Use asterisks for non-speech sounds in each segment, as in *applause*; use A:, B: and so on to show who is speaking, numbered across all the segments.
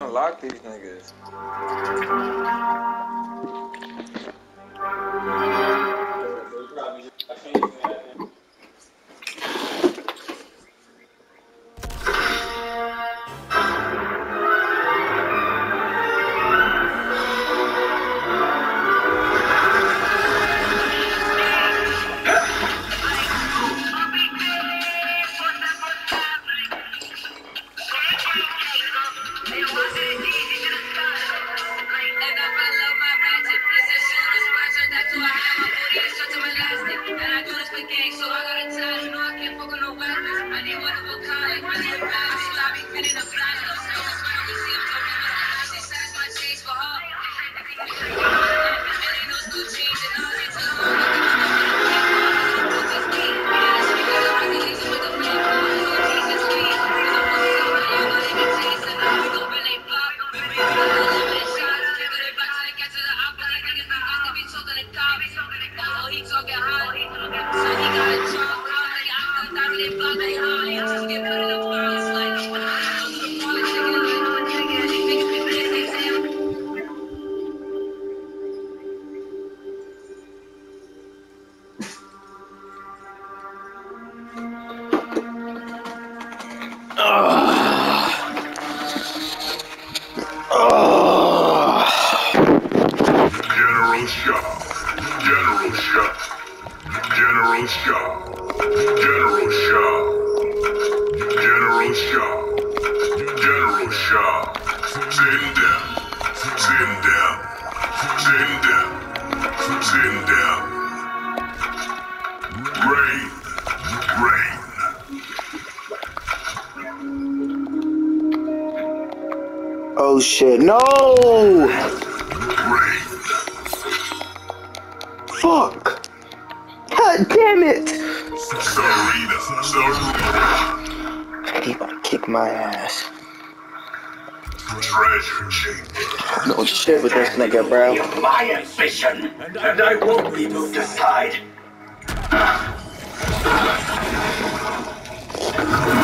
A: unlock these niggas.
B: Oh shit, no! Fuck! God damn it! He about to kick my ass. No shit with this nigga, bro.
C: my ambition, and I won't be moved aside.
D: Round one. Fight. Round two. Fight. Flawless.
A: I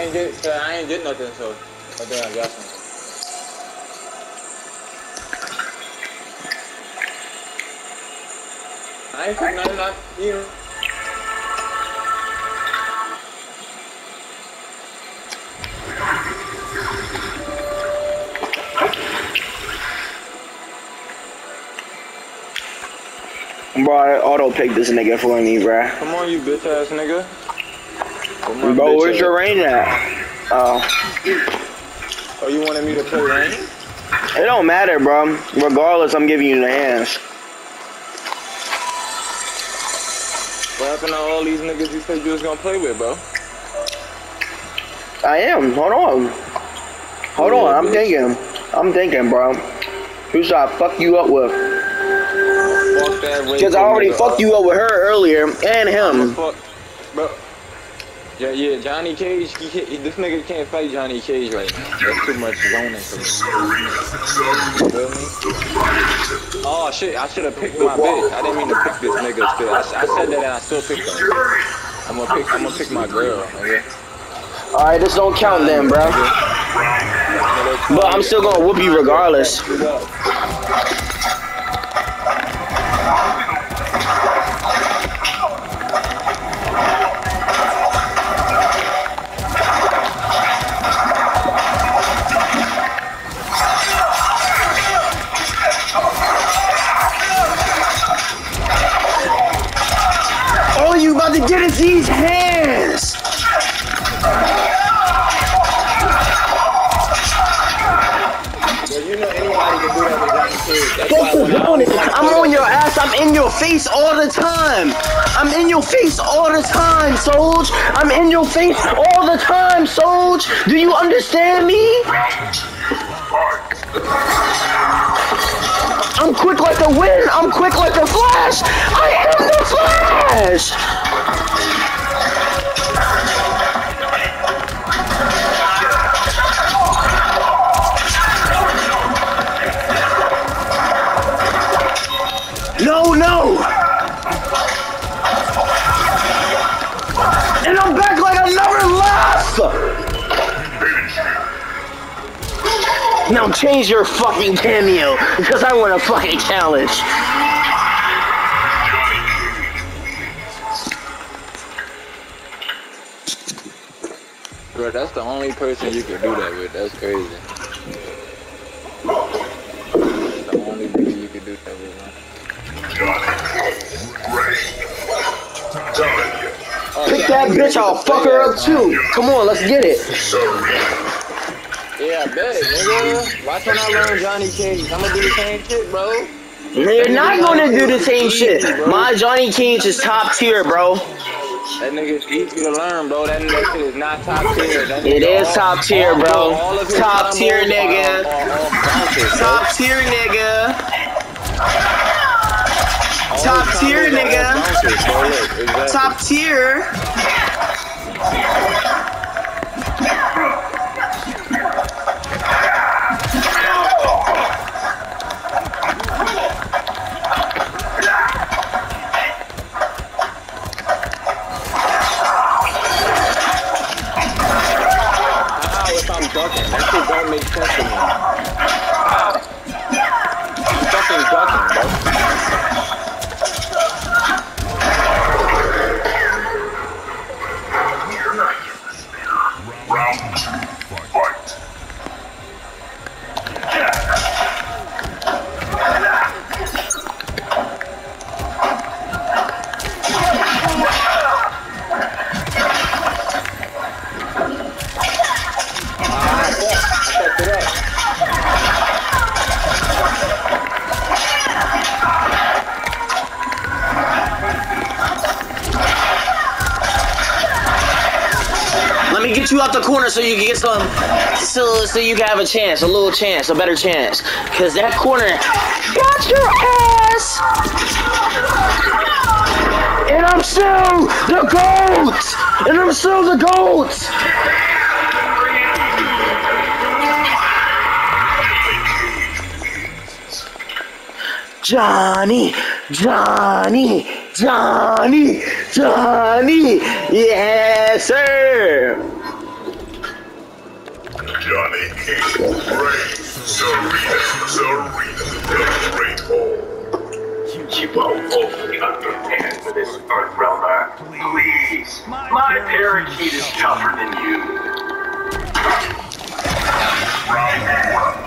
A: ain't get, so I ain't get nothing, so I think I got something. I ain't took nothing, not you.
B: Bro, I auto pick this nigga for me, bro.
A: Come on, you bitch ass nigga. Come
B: Bro, where's your rain at? Oh,
A: Oh, you wanted me to play rain?
B: it don't matter, bro. Regardless, I'm giving you the hands.
A: What happened to all these niggas you said you was gonna play with, bro?
B: I am. Hold on. Hold on. I'm thinking. I'm thinking, bro. Who should I fuck you up with?
A: Fuck that Ray
B: Because I already fucked you up with her earlier and him.
A: Fuck, bro. Yeah, yeah, Johnny Cage. He, he, this nigga can't fight Johnny Cage right now. That's too much zoning for me.
D: Sareena. Sareena.
A: You feel me? Oh shit! I should have picked my bitch. I didn't mean to pick this nigga. Still, I, I said that and I still picked her. I'm gonna pick. I'm gonna pick my girl. Okay?
B: Alright, this don't count then, bro. But I'm still gonna whoop you regardless. In your face all the time. I'm in your face all the time, Solj. I'm in your face all the time, Solj. Do you understand me? I'm quick like the wind. I'm quick like the flash. I am the flash. Change your fucking cameo because I want a fucking challenge.
A: Bro, that's the only person you can do that with. That's crazy. That's the only nigga you can do that with, man.
D: Johnny. Ray. Done.
B: Pick that bitch, I'll fuck her up too. Come on, let's get it.
A: Yeah, I bet, nigga. Watch when I learn Johnny Cage. I'm gonna do the same shit, bro.
B: You're not gonna do the same shit. My Johnny Cage is top tier, bro.
A: That nigga's easy to learn, bro. That nigga shit is not top tier.
B: It is
A: all-
B: top tier, bro.
A: all his
B: Top tier, nigga.
A: are- are off bouncers, bro.
B: Top tier, nigga. Top tier, nigga.
A: off bouncers, bro. Look, exactly.
B: Top tier. Corner so you can get some, so so you can have a chance, a little chance, a better chance. Cause that corner got your ass. And I'm still the GOAT! And I'm still the GOAT! Johnny, Johnny, Johnny, Johnny, yes sir.
D: Johnny Cage. Ray. Sareena. Sareena. The Great Hall.
C: You won't fully understand this, Earthrealmer. Please. My parakeet is tougher than you.
D: Round one.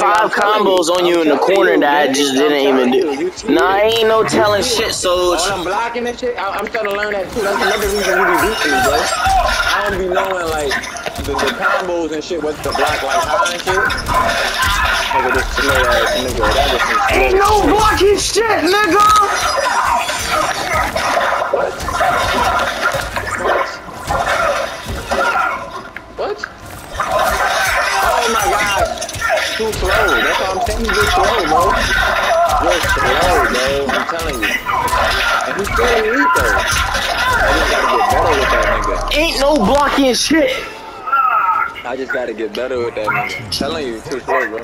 A: Like
B: five combos on you in the corner that I just didn't even do. Nah, I ain't no telling shit, so
A: I'm blocking that shit, I'm starting to learn that too. That's another reason we be weekly, bro. I don't be knowing like the, the combos and shit, what's the block like high and shit. Nigga, this slow ass nigga, that some
B: ain't no blocking shit, nigga.
A: What? What? What? Oh my god. Too slow. That's what I'm saying. You're slow, bro. You're slow, bro. I'm telling you. And he's still though. I just gotta get better with that nigga.
B: Ain't no blocking shit.
A: I just gotta get better with that nigga. I'm telling you, too slow, bro.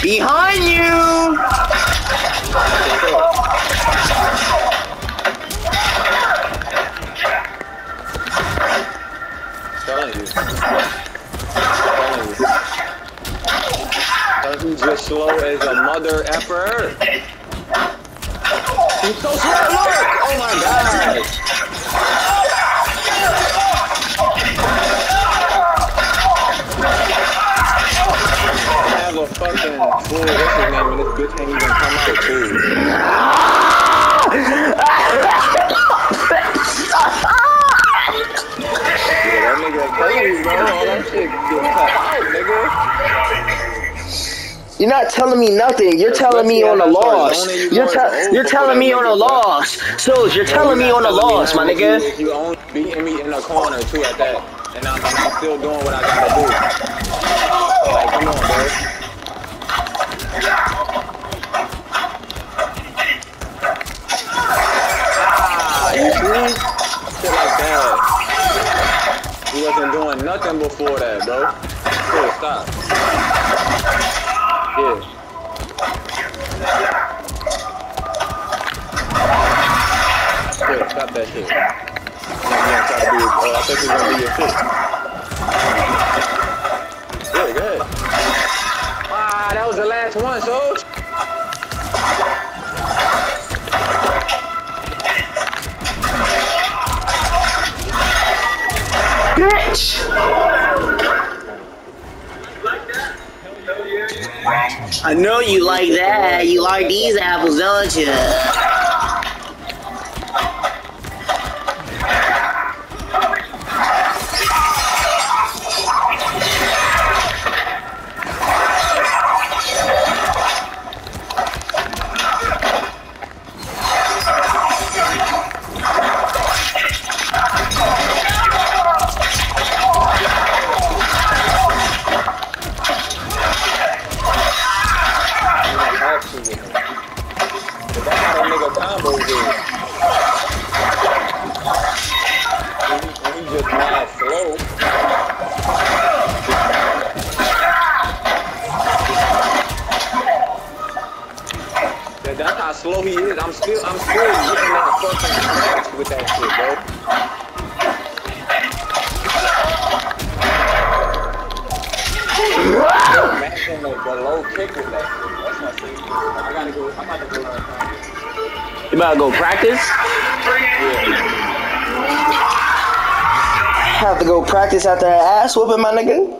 B: Behind you.
A: telling you. telling you. Cause he's just slow as a mother effer. He's so slow, look! Oh my god! I have a fucking fool, what's his name, and this bitch ain't even come out too. *laughs*
B: You're not telling me nothing. You're telling me on a loss. You're, te- you're telling me on a loss. So you're telling me on a loss, my nigga.
A: You only beating me in the corner too at that, and I'm, and I'm still doing what I gotta do. Like, come on, bro. Ah, you see? Shit like that. He wasn't doing nothing before that, bro. Cool, stop. Yeah. Yeah, stop that shit. I think you're gonna be your shit. Yeah, good. Ah, that was the last one, so.
B: Bitch. I know you like that. You like these apples, don't you?
A: How slow he is. I'm still, I'm still getting that fucking catch with that shit, bro.
B: You about to go practice?
A: Yeah.
B: Have to go practice after that ass whooping, my nigga.